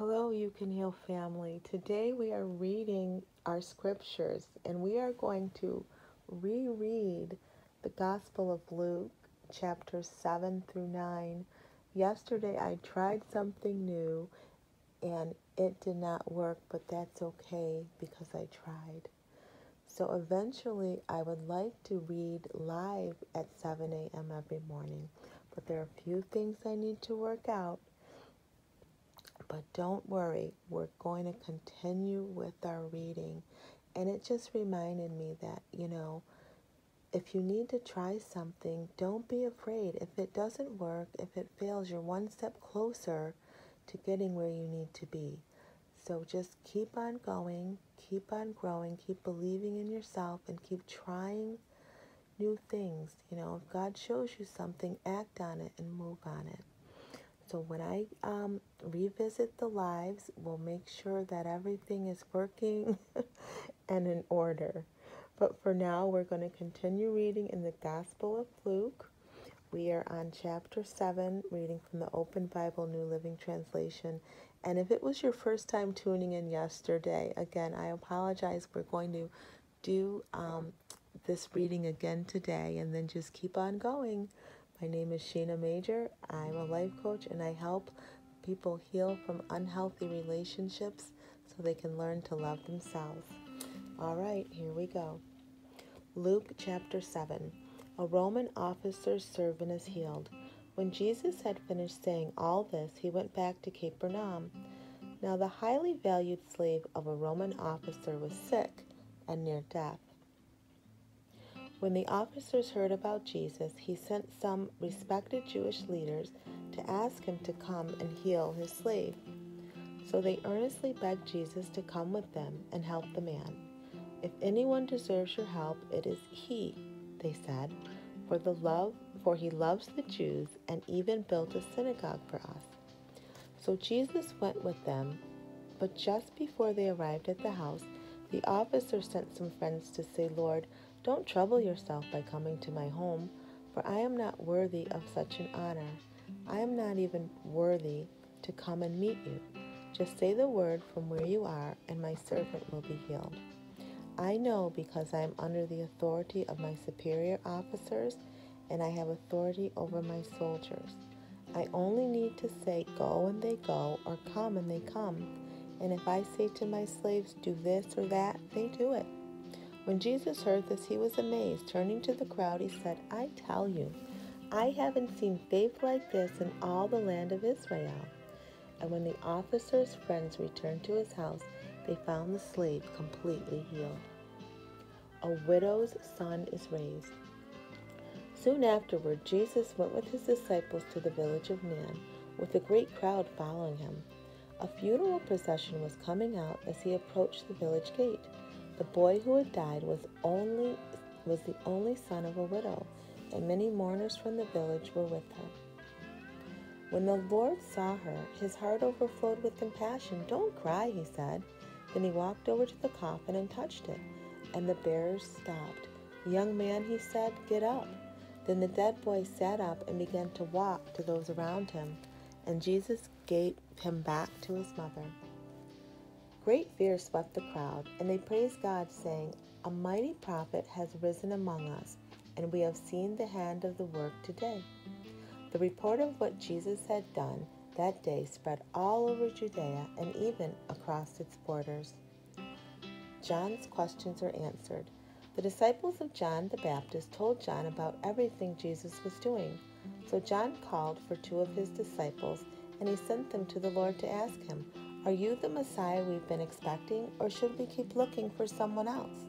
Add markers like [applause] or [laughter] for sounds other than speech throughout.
Hello, You Can Heal family. Today we are reading our scriptures and we are going to reread the Gospel of Luke, chapters 7 through 9. Yesterday I tried something new and it did not work, but that's okay because I tried. So eventually I would like to read live at 7 a.m. every morning, but there are a few things I need to work out but don't worry, we're going to continue with our reading. And it just reminded me that, you know, if you need to try something, don't be afraid. If it doesn't work, if it fails, you're one step closer to getting where you need to be. So just keep on going, keep on growing, keep believing in yourself, and keep trying new things. You know, if God shows you something, act on it and move on it. So when I um, revisit the lives, we'll make sure that everything is working [laughs] and in order. But for now, we're going to continue reading in the Gospel of Luke. We are on chapter 7, reading from the Open Bible New Living Translation. And if it was your first time tuning in yesterday, again, I apologize. We're going to do um, this reading again today and then just keep on going. My name is Shena Major. I'm a life coach and I help people heal from unhealthy relationships so they can learn to love themselves. All right, here we go. Luke chapter 7. A Roman officer's servant is healed. When Jesus had finished saying all this, he went back to Capernaum. Now, the highly valued slave of a Roman officer was sick and near death. When the officers heard about Jesus, he sent some respected Jewish leaders to ask him to come and heal his slave. So they earnestly begged Jesus to come with them and help the man. If anyone deserves your help, it is he, they said, for the love for he loves the Jews and even built a synagogue for us. So Jesus went with them, but just before they arrived at the house, the officer sent some friends to say, Lord, don't trouble yourself by coming to my home, for I am not worthy of such an honor. I am not even worthy to come and meet you. Just say the word from where you are, and my servant will be healed. I know because I am under the authority of my superior officers, and I have authority over my soldiers. I only need to say, Go and they go, or Come and they come. And if I say to my slaves, Do this or that, they do it. When Jesus heard this, he was amazed. Turning to the crowd, he said, I tell you, I haven't seen faith like this in all the land of Israel. And when the officer's friends returned to his house, they found the slave completely healed. A widow's son is raised. Soon afterward, Jesus went with his disciples to the village of Nain, with a great crowd following him. A funeral procession was coming out as he approached the village gate. The boy who had died was only was the only son of a widow, and many mourners from the village were with her. When the Lord saw her, his heart overflowed with compassion. Don't cry, he said. Then he walked over to the coffin and touched it, and the bearers stopped. Young man, he said, get up. Then the dead boy sat up and began to walk to those around him, and Jesus gave him back to his mother. Great fear swept the crowd, and they praised God, saying, A mighty prophet has risen among us, and we have seen the hand of the work today. The report of what Jesus had done that day spread all over Judea and even across its borders. John's questions are answered. The disciples of John the Baptist told John about everything Jesus was doing. So John called for two of his disciples, and he sent them to the Lord to ask him, are you the Messiah we've been expecting, or should we keep looking for someone else?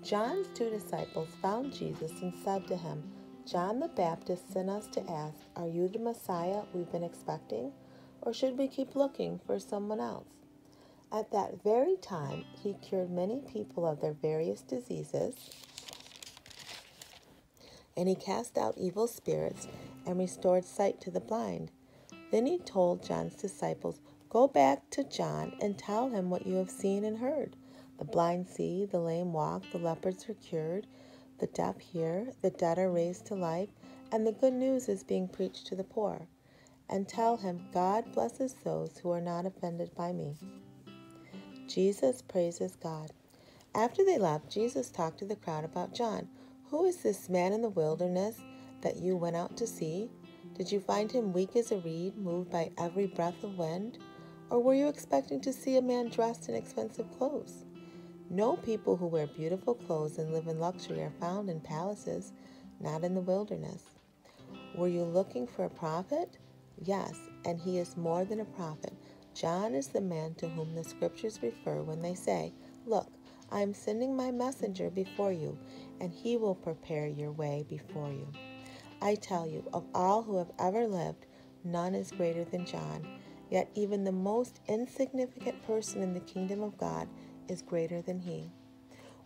John's two disciples found Jesus and said to him, John the Baptist sent us to ask, Are you the Messiah we've been expecting, or should we keep looking for someone else? At that very time, he cured many people of their various diseases, and he cast out evil spirits and restored sight to the blind. Then he told John's disciples, Go back to John and tell him what you have seen and heard. The blind see, the lame walk, the lepers are cured, the deaf hear, the dead are raised to life, and the good news is being preached to the poor. and tell him, God blesses those who are not offended by me. Jesus praises God. After they left, Jesus talked to the crowd about John. Who is this man in the wilderness that you went out to see? Did you find him weak as a reed, moved by every breath of wind? Or were you expecting to see a man dressed in expensive clothes? No people who wear beautiful clothes and live in luxury are found in palaces, not in the wilderness. Were you looking for a prophet? Yes, and he is more than a prophet. John is the man to whom the scriptures refer when they say, Look, I am sending my messenger before you, and he will prepare your way before you. I tell you, of all who have ever lived, none is greater than John. Yet even the most insignificant person in the kingdom of God is greater than he.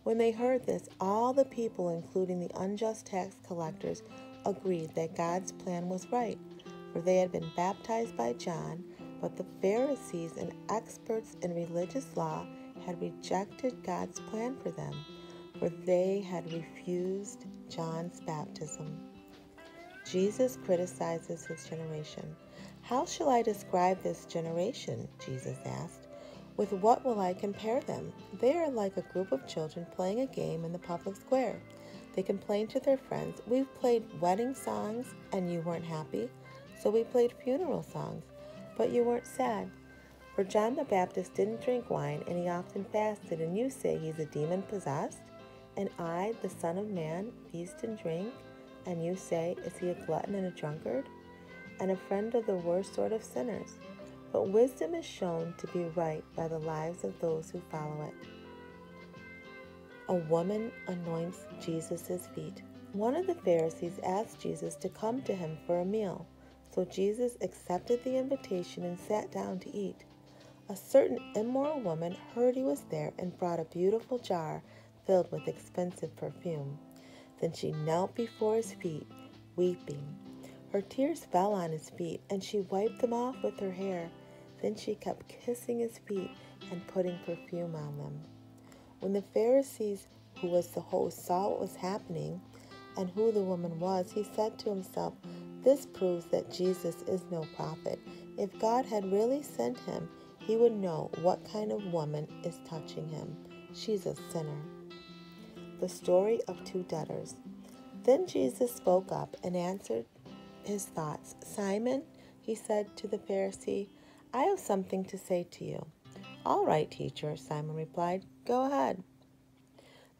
When they heard this, all the people, including the unjust tax collectors, agreed that God's plan was right, for they had been baptized by John, but the Pharisees and experts in religious law had rejected God's plan for them, for they had refused John's baptism. Jesus criticizes his generation. How shall I describe this generation? Jesus asked. With what will I compare them? They are like a group of children playing a game in the public square. They complain to their friends, We've played wedding songs and you weren't happy, so we played funeral songs, but you weren't sad. For John the Baptist didn't drink wine and he often fasted, and you say he's a demon possessed? And I, the Son of Man, feast and drink, and you say, Is he a glutton and a drunkard? And a friend of the worst sort of sinners. But wisdom is shown to be right by the lives of those who follow it. A woman anoints Jesus' feet. One of the Pharisees asked Jesus to come to him for a meal, so Jesus accepted the invitation and sat down to eat. A certain immoral woman heard he was there and brought a beautiful jar filled with expensive perfume. Then she knelt before his feet, weeping. Her tears fell on his feet, and she wiped them off with her hair. Then she kept kissing his feet and putting perfume on them. When the Pharisees, who was the host, saw what was happening and who the woman was, he said to himself, This proves that Jesus is no prophet. If God had really sent him, he would know what kind of woman is touching him. She's a sinner. The story of two debtors. Then Jesus spoke up and answered his thoughts. Simon, he said to the Pharisee, I have something to say to you. All right, teacher, Simon replied. Go ahead.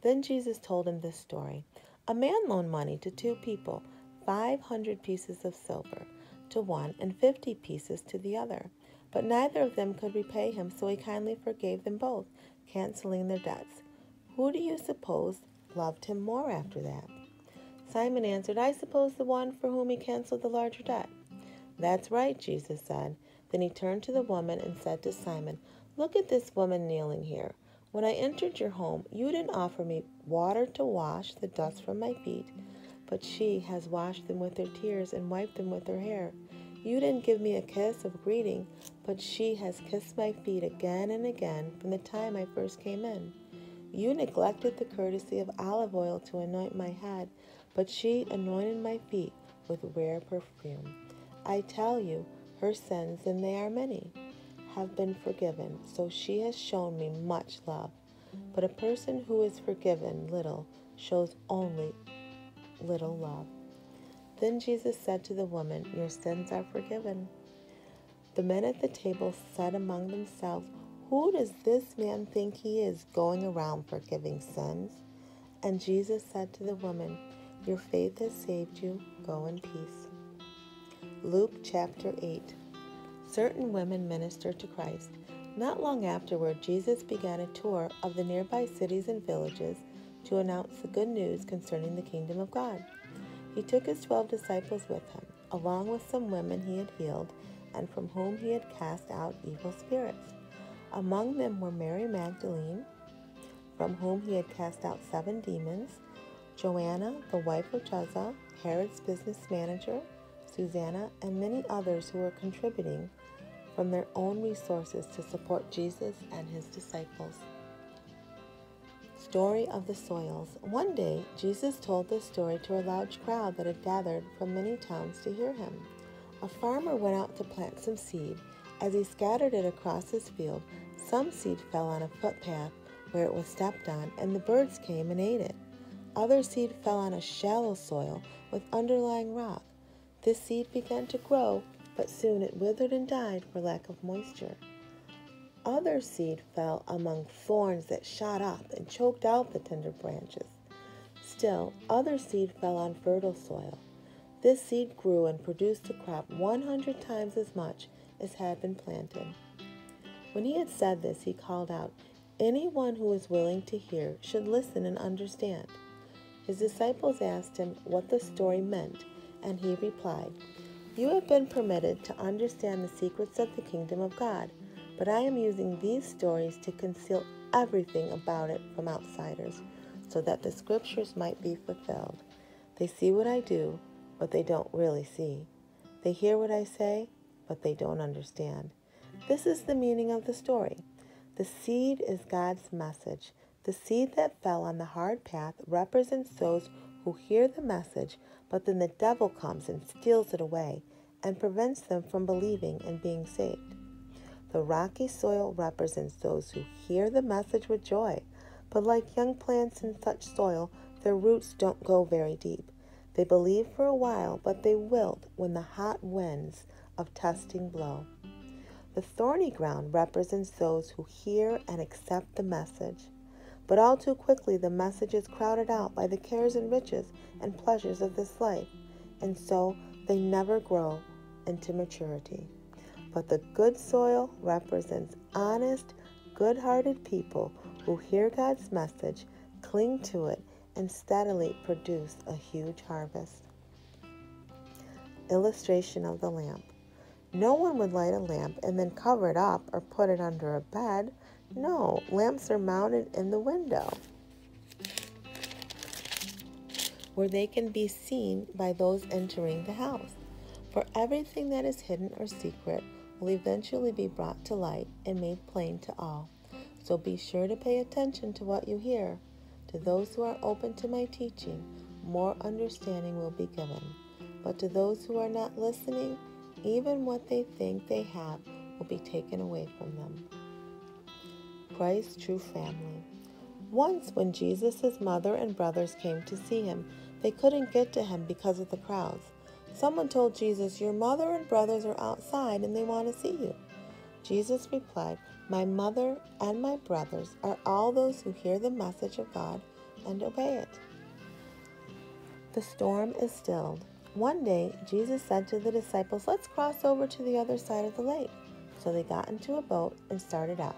Then Jesus told him this story. A man loaned money to two people, 500 pieces of silver to one and 50 pieces to the other. But neither of them could repay him, so he kindly forgave them both, canceling their debts. Who do you suppose loved him more after that? Simon answered, I suppose the one for whom he canceled the larger debt. That's right, Jesus said. Then he turned to the woman and said to Simon, Look at this woman kneeling here. When I entered your home, you didn't offer me water to wash the dust from my feet, but she has washed them with her tears and wiped them with her hair. You didn't give me a kiss of greeting, but she has kissed my feet again and again from the time I first came in. You neglected the courtesy of olive oil to anoint my head, but she anointed my feet with rare perfume. I tell you, her sins, and they are many, have been forgiven, so she has shown me much love. But a person who is forgiven little shows only little love. Then Jesus said to the woman, Your sins are forgiven. The men at the table said among themselves, Who does this man think he is going around forgiving sins? And Jesus said to the woman, Your faith has saved you. Go in peace. Luke chapter 8. Certain women ministered to Christ. Not long afterward, Jesus began a tour of the nearby cities and villages to announce the good news concerning the kingdom of God. He took his twelve disciples with him, along with some women he had healed and from whom he had cast out evil spirits. Among them were Mary Magdalene, from whom he had cast out seven demons, Joanna, the wife of Chuza, Herod's business manager, Susanna, and many others who were contributing from their own resources to support Jesus and his disciples. Story of the Soils. One day, Jesus told this story to a large crowd that had gathered from many towns to hear him. A farmer went out to plant some seed. As he scattered it across his field, some seed fell on a footpath where it was stepped on, and the birds came and ate it. Other seed fell on a shallow soil with underlying rock. This seed began to grow, but soon it withered and died for lack of moisture. Other seed fell among thorns that shot up and choked out the tender branches. Still, other seed fell on fertile soil. This seed grew and produced a crop 100 times as much as had been planted. When he had said this, he called out, Anyone who is willing to hear should listen and understand. His disciples asked him what the story meant, and he replied, You have been permitted to understand the secrets of the kingdom of God, but I am using these stories to conceal everything about it from outsiders, so that the scriptures might be fulfilled. They see what I do, but they don't really see. They hear what I say, but they don't understand. This is the meaning of the story. The seed is God's message. The seed that fell on the hard path represents those who hear the message, but then the devil comes and steals it away and prevents them from believing and being saved. The rocky soil represents those who hear the message with joy, but like young plants in such soil, their roots don't go very deep. They believe for a while, but they wilt when the hot winds of testing blow. The thorny ground represents those who hear and accept the message. But all too quickly, the message is crowded out by the cares and riches and pleasures of this life, and so they never grow into maturity. But the good soil represents honest, good hearted people who hear God's message, cling to it, and steadily produce a huge harvest. Illustration of the lamp. No one would light a lamp and then cover it up or put it under a bed. No, lamps are mounted in the window where they can be seen by those entering the house. For everything that is hidden or secret will eventually be brought to light and made plain to all. So be sure to pay attention to what you hear. To those who are open to my teaching, more understanding will be given. But to those who are not listening, even what they think they have will be taken away from them. Christ's true family. Once, when Jesus' mother and brothers came to see him, they couldn't get to him because of the crowds. Someone told Jesus, Your mother and brothers are outside and they want to see you. Jesus replied, My mother and my brothers are all those who hear the message of God and obey it. The storm is stilled. One day, Jesus said to the disciples, Let's cross over to the other side of the lake. So they got into a boat and started out.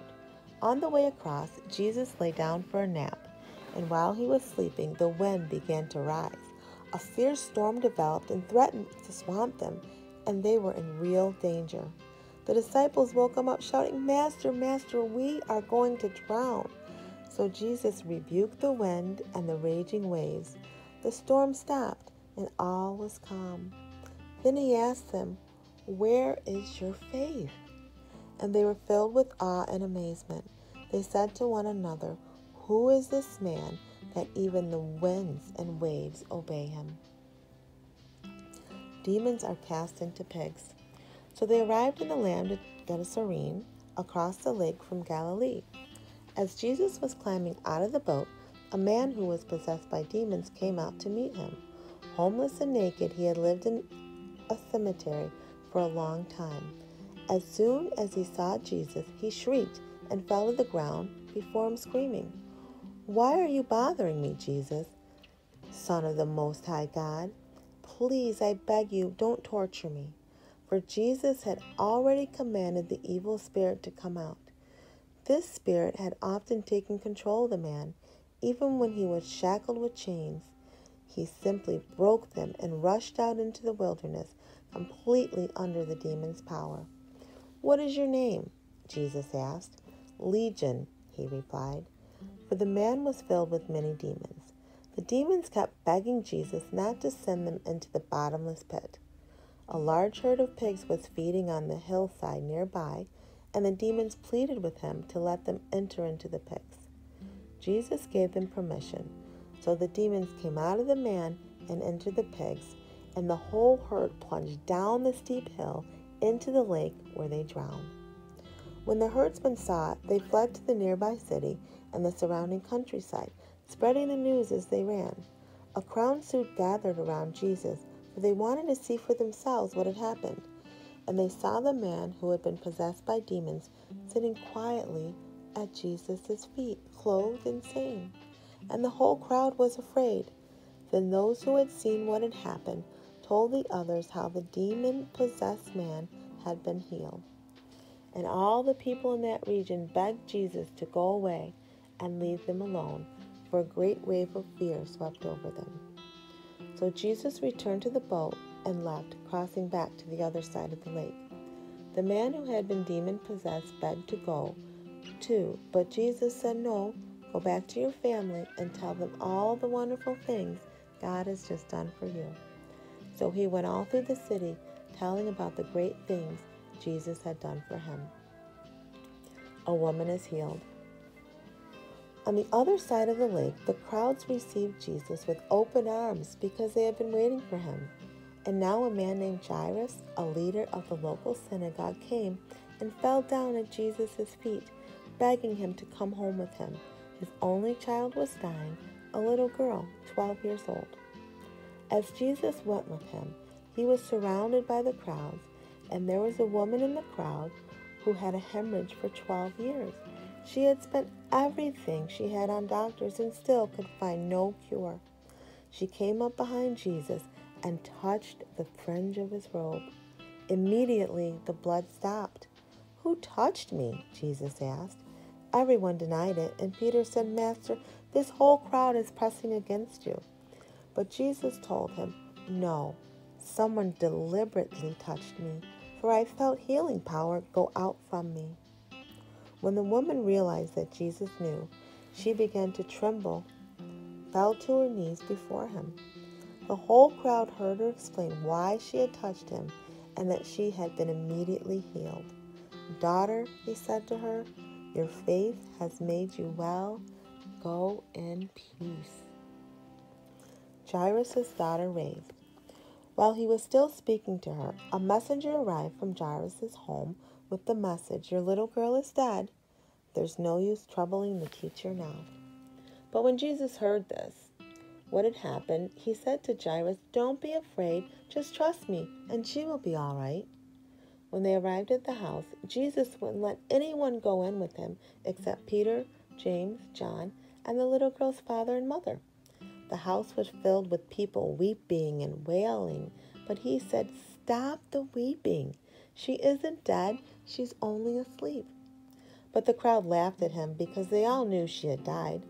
On the way across, Jesus lay down for a nap, and while he was sleeping, the wind began to rise. A fierce storm developed and threatened to swamp them, and they were in real danger. The disciples woke him up, shouting, Master, Master, we are going to drown. So Jesus rebuked the wind and the raging waves. The storm stopped, and all was calm. Then he asked them, Where is your faith? And they were filled with awe and amazement. They said to one another, Who is this man that even the winds and waves obey him? Demons are cast into pigs. So they arrived in the land of Gennesaret, across the lake from Galilee. As Jesus was climbing out of the boat, a man who was possessed by demons came out to meet him. Homeless and naked, he had lived in a cemetery for a long time. As soon as he saw Jesus, he shrieked and fell to the ground before him, screaming, Why are you bothering me, Jesus, Son of the Most High God? Please, I beg you, don't torture me for Jesus had already commanded the evil spirit to come out. This spirit had often taken control of the man, even when he was shackled with chains. He simply broke them and rushed out into the wilderness, completely under the demon's power. What is your name? Jesus asked. Legion, he replied, for the man was filled with many demons. The demons kept begging Jesus not to send them into the bottomless pit. A large herd of pigs was feeding on the hillside nearby, and the demons pleaded with him to let them enter into the pigs. Jesus gave them permission, so the demons came out of the man and entered the pigs, and the whole herd plunged down the steep hill into the lake where they drowned. When the herdsmen saw it, they fled to the nearby city and the surrounding countryside, spreading the news as they ran. A crowd soon gathered around Jesus, for they wanted to see for themselves what had happened. And they saw the man who had been possessed by demons sitting quietly at Jesus' feet, clothed and sane. And the whole crowd was afraid. Then those who had seen what had happened told the others how the demon possessed man had been healed. And all the people in that region begged Jesus to go away and leave them alone, for a great wave of fear swept over them. So Jesus returned to the boat and left, crossing back to the other side of the lake. The man who had been demon possessed begged to go too, but Jesus said, No, go back to your family and tell them all the wonderful things God has just done for you. So he went all through the city, telling about the great things Jesus had done for him. A woman is healed. On the other side of the lake, the crowds received Jesus with open arms because they had been waiting for him. And now a man named Jairus, a leader of the local synagogue, came and fell down at Jesus' feet, begging him to come home with him. His only child was dying, a little girl, 12 years old. As Jesus went with him, he was surrounded by the crowds, and there was a woman in the crowd who had a hemorrhage for 12 years. She had spent everything she had on doctors and still could find no cure. She came up behind Jesus and touched the fringe of his robe. Immediately the blood stopped. Who touched me? Jesus asked. Everyone denied it, and Peter said, Master, this whole crowd is pressing against you. But Jesus told him, No, someone deliberately touched me, for I felt healing power go out from me. When the woman realized that Jesus knew, she began to tremble, fell to her knees before him. The whole crowd heard her explain why she had touched him and that she had been immediately healed. Daughter, he said to her, your faith has made you well. Go in peace. Jairus' daughter raised. While he was still speaking to her, a messenger arrived from Jairus' home with the message, Your little girl is dead. There's no use troubling the teacher now. But when Jesus heard this, what had happened, he said to Jairus, Don't be afraid, just trust me, and she will be all right. When they arrived at the house, Jesus wouldn't let anyone go in with him except Peter, James, John, and the little girl's father and mother. The house was filled with people weeping and wailing, but he said, Stop the weeping. She isn't dead, she's only asleep. But the crowd laughed at him because they all knew she had died.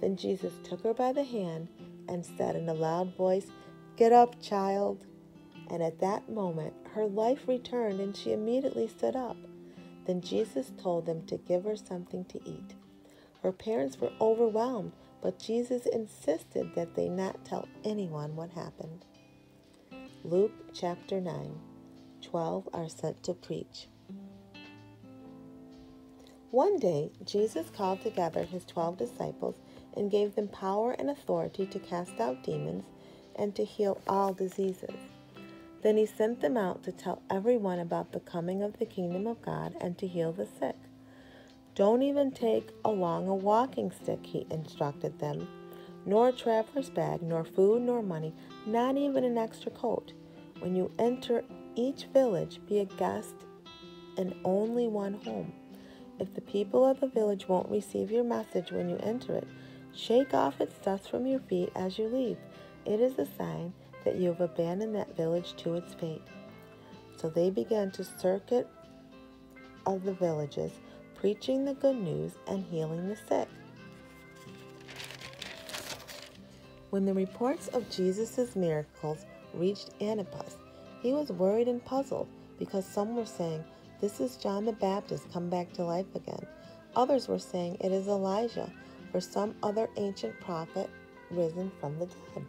Then Jesus took her by the hand and said in a loud voice, Get up, child. And at that moment, her life returned and she immediately stood up. Then Jesus told them to give her something to eat. Her parents were overwhelmed, but Jesus insisted that they not tell anyone what happened. Luke chapter 9 12 are sent to preach. One day, Jesus called together his twelve disciples and gave them power and authority to cast out demons and to heal all diseases. Then he sent them out to tell everyone about the coming of the kingdom of God and to heal the sick. Don't even take along a walking stick, he instructed them, nor a traveler's bag, nor food, nor money, not even an extra coat. When you enter each village, be a guest in only one home. If the people of the village won't receive your message when you enter it, shake off its dust from your feet as you leave. It is a sign that you have abandoned that village to its fate. So they began to circuit of the villages, preaching the good news and healing the sick. When the reports of Jesus' miracles reached Antipas, he was worried and puzzled because some were saying, This is John the Baptist come back to life again. Others were saying, It is Elijah or some other ancient prophet risen from the dead.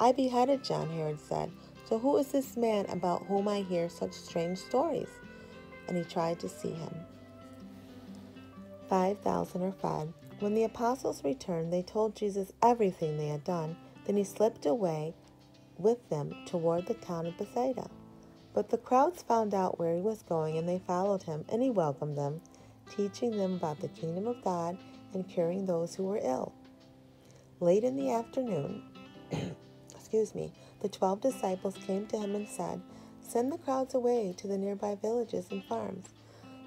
I beheaded John, Herod said. So who is this man about whom I hear such strange stories? And he tried to see him. 5,000 are fed. When the apostles returned, they told Jesus everything they had done. Then he slipped away with them toward the town of Bethsaida. But the crowds found out where he was going, and they followed him, and he welcomed them, teaching them about the kingdom of God and curing those who were ill. Late in the afternoon, [clears throat] excuse me, the twelve disciples came to him and said, Send the crowds away to the nearby villages and farms,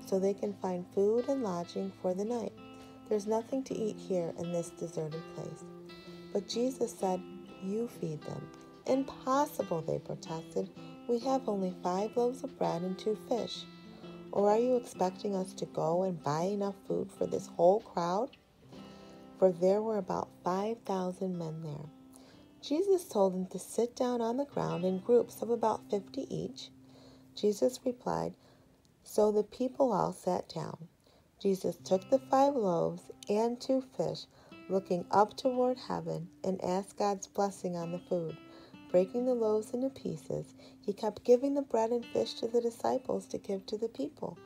so they can find food and lodging for the night. There's nothing to eat here in this deserted place. But Jesus said, You feed them. Impossible, they protested. We have only five loaves of bread and two fish. Or are you expecting us to go and buy enough food for this whole crowd? For there were about 5,000 men there. Jesus told them to sit down on the ground in groups of about 50 each. Jesus replied, So the people all sat down. Jesus took the five loaves and two fish, looking up toward heaven, and asked God's blessing on the food. Breaking the loaves into pieces, he kept giving the bread and fish to the disciples to give to the people.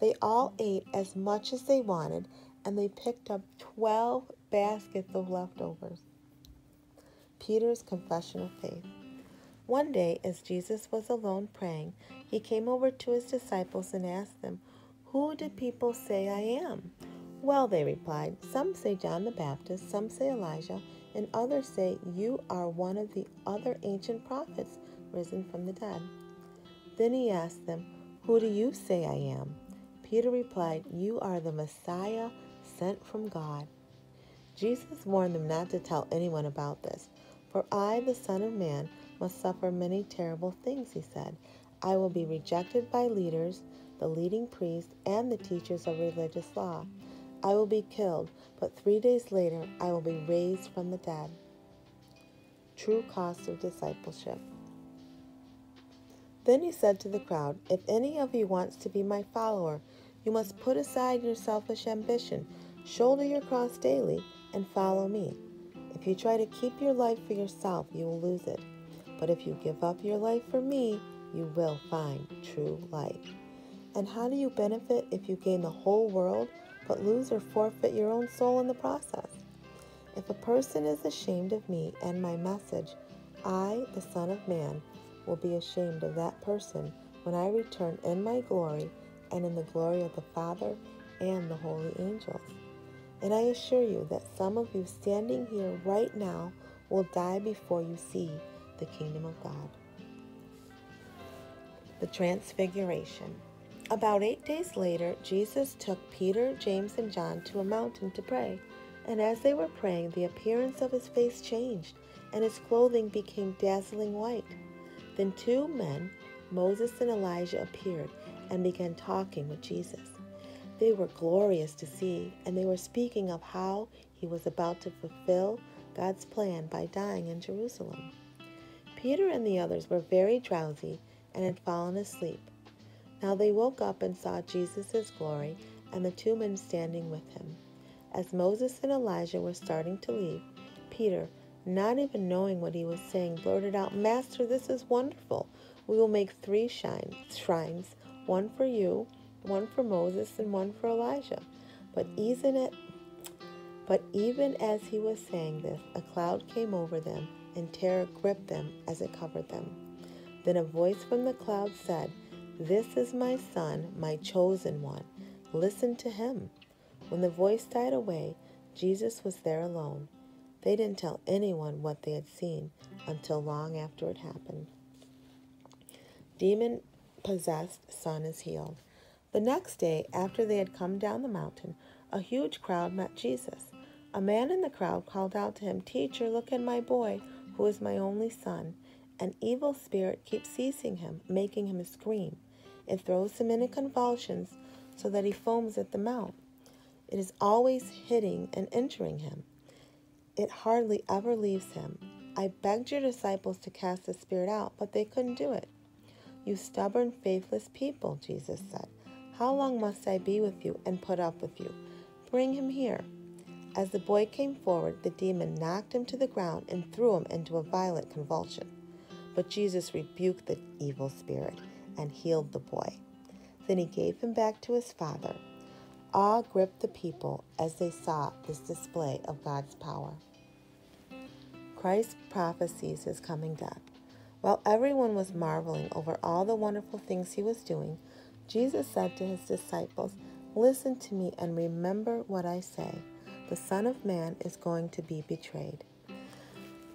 They all ate as much as they wanted, and they picked up twelve baskets of leftovers. Peter's confession of faith. One day, as Jesus was alone praying, he came over to his disciples and asked them, Who do people say I am? Well, they replied, Some say John the Baptist, some say Elijah, and others say you are one of the other ancient prophets risen from the dead. Then he asked them, Who do you say I am? Peter replied, You are the Messiah sent from God. Jesus warned them not to tell anyone about this. For I, the Son of Man, must suffer many terrible things, he said. I will be rejected by leaders, the leading priests, and the teachers of religious law. I will be killed, but three days later I will be raised from the dead. True cost of discipleship. Then he said to the crowd, If any of you wants to be my follower, you must put aside your selfish ambition, shoulder your cross daily, and follow me. If you try to keep your life for yourself, you will lose it. But if you give up your life for me, you will find true life. And how do you benefit if you gain the whole world but lose or forfeit your own soul in the process? If a person is ashamed of me and my message, I, the Son of Man, will be ashamed of that person when I return in my glory and in the glory of the Father and the holy angels. And I assure you that some of you standing here right now will die before you see the kingdom of God. The Transfiguration. About eight days later, Jesus took Peter, James, and John to a mountain to pray. And as they were praying, the appearance of his face changed, and his clothing became dazzling white. Then two men, Moses and Elijah, appeared and began talking with Jesus. They were glorious to see, and they were speaking of how he was about to fulfill God's plan by dying in Jerusalem. Peter and the others were very drowsy and had fallen asleep. Now they woke up and saw Jesus' glory and the two men standing with him. As Moses and Elijah were starting to leave, Peter, not even knowing what he was saying, blurted out, Master, this is wonderful. We will make three shrines, one for you, one for Moses, and one for Elijah. But even, it, but even as he was saying this, a cloud came over them, and terror gripped them as it covered them. Then a voice from the cloud said, This is my son, my chosen one. Listen to him. When the voice died away, Jesus was there alone. They didn't tell anyone what they had seen until long after it happened. Demon possessed son is healed. The next day, after they had come down the mountain, a huge crowd met Jesus. A man in the crowd called out to him, Teacher, look at my boy, who is my only son. An evil spirit keeps seizing him, making him scream. It throws him into convulsions so that he foams at the mouth. It is always hitting and injuring him. It hardly ever leaves him. I begged your disciples to cast the spirit out, but they couldn't do it. You stubborn, faithless people, Jesus said. How long must I be with you and put up with you? Bring him here. As the boy came forward, the demon knocked him to the ground and threw him into a violent convulsion. But Jesus rebuked the evil spirit and healed the boy. Then he gave him back to his father. Awe gripped the people as they saw this display of God's power. Christ prophesies his coming death. While everyone was marveling over all the wonderful things he was doing, Jesus said to his disciples, Listen to me and remember what I say. The Son of Man is going to be betrayed.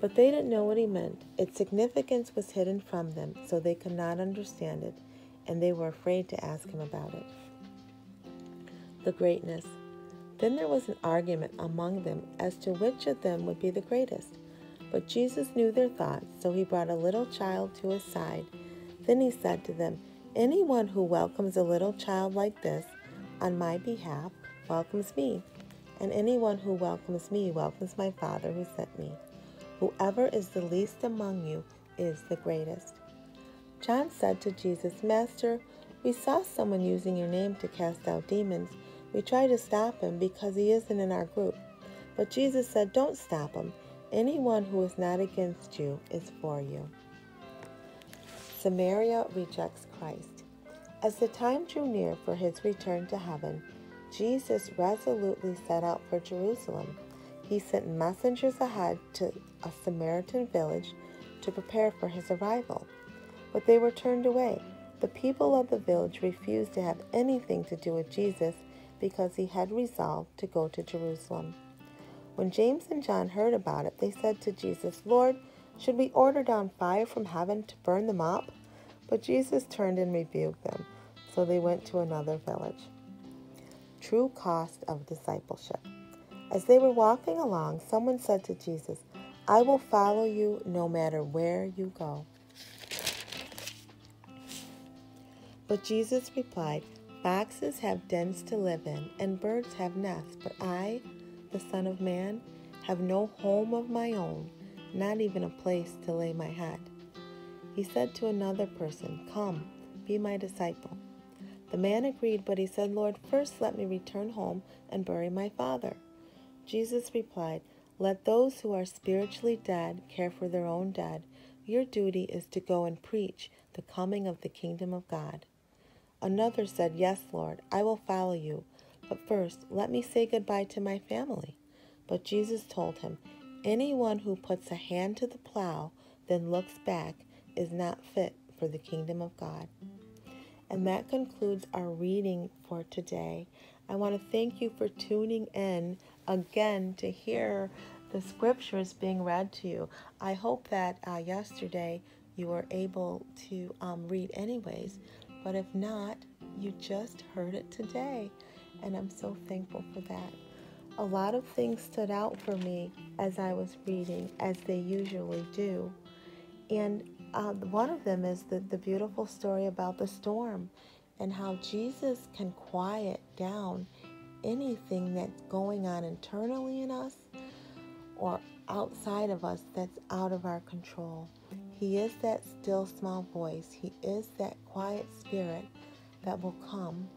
But they didn't know what he meant. Its significance was hidden from them, so they could not understand it, and they were afraid to ask him about it. The greatness. Then there was an argument among them as to which of them would be the greatest. But Jesus knew their thoughts, so he brought a little child to his side. Then he said to them, Anyone who welcomes a little child like this on my behalf welcomes me, and anyone who welcomes me welcomes my Father who sent me. Whoever is the least among you is the greatest. John said to Jesus, Master, we saw someone using your name to cast out demons. We tried to stop him because he isn't in our group. But Jesus said, Don't stop him. Anyone who is not against you is for you. Samaria rejects Christ. As the time drew near for his return to heaven, Jesus resolutely set out for Jerusalem. He sent messengers ahead to a Samaritan village to prepare for his arrival. But they were turned away. The people of the village refused to have anything to do with Jesus because he had resolved to go to Jerusalem. When James and John heard about it, they said to Jesus, Lord, should we order down fire from heaven to burn them up? But Jesus turned and rebuked them, so they went to another village. True cost of discipleship. As they were walking along, someone said to Jesus, I will follow you no matter where you go. But Jesus replied, Foxes have dens to live in, and birds have nests, but I, the Son of Man, have no home of my own, not even a place to lay my head. He said to another person, Come, be my disciple. The man agreed, but he said, Lord, first let me return home and bury my father. Jesus replied, Let those who are spiritually dead care for their own dead. Your duty is to go and preach the coming of the kingdom of God. Another said, Yes, Lord, I will follow you but first, let me say goodbye to my family. But Jesus told him, Anyone who puts a hand to the plow, then looks back, is not fit for the kingdom of God. And that concludes our reading for today. I want to thank you for tuning in again to hear the scriptures being read to you. I hope that uh, yesterday you were able to um, read anyways, but if not, you just heard it today and I'm so thankful for that. A lot of things stood out for me as I was reading, as they usually do. And uh, one of them is the, the beautiful story about the storm and how Jesus can quiet down anything that's going on internally in us or outside of us that's out of our control. He is that still small voice, He is that quiet spirit that will come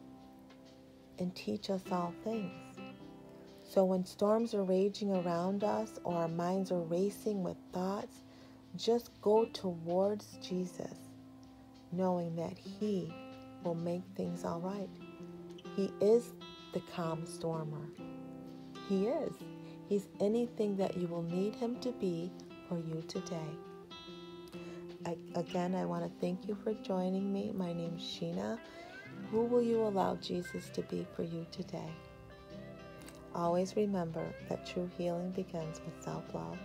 and teach us all things. So when storms are raging around us or our minds are racing with thoughts, just go towards Jesus, knowing that He will make things all right. He is the calm stormer. He is. He's anything that you will need Him to be for you today. I, again, I want to thank you for joining me. My name is Shena. Who will you allow Jesus to be for you today? Always remember that true healing begins with self love.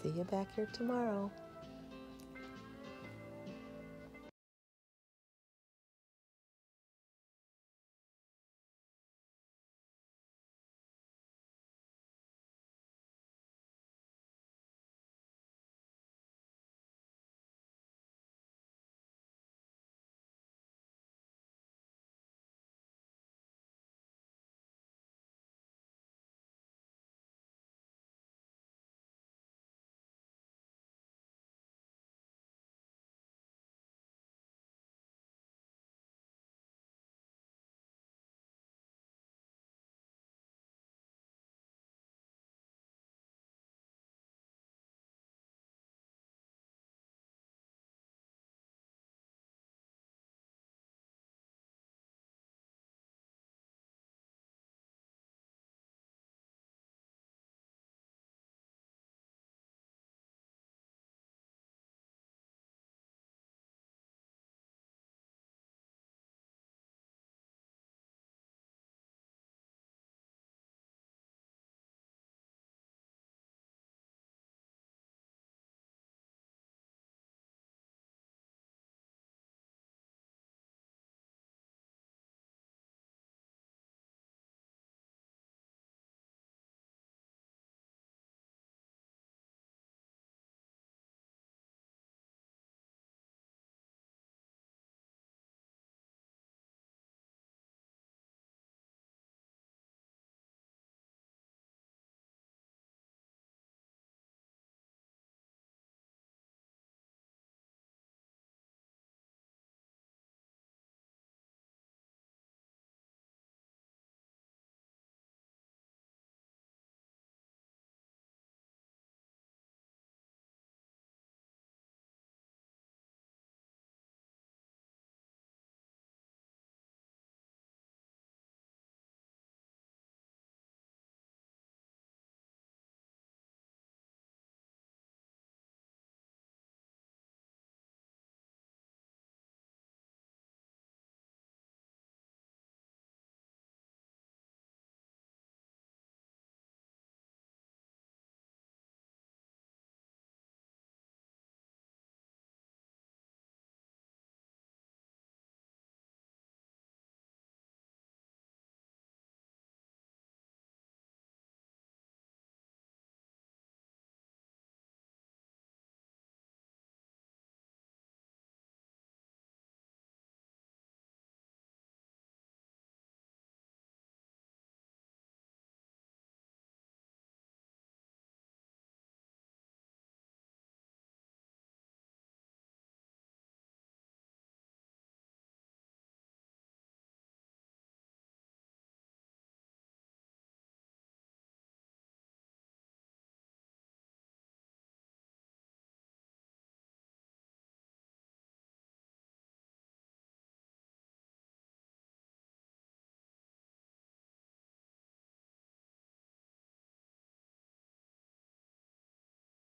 See you back here tomorrow.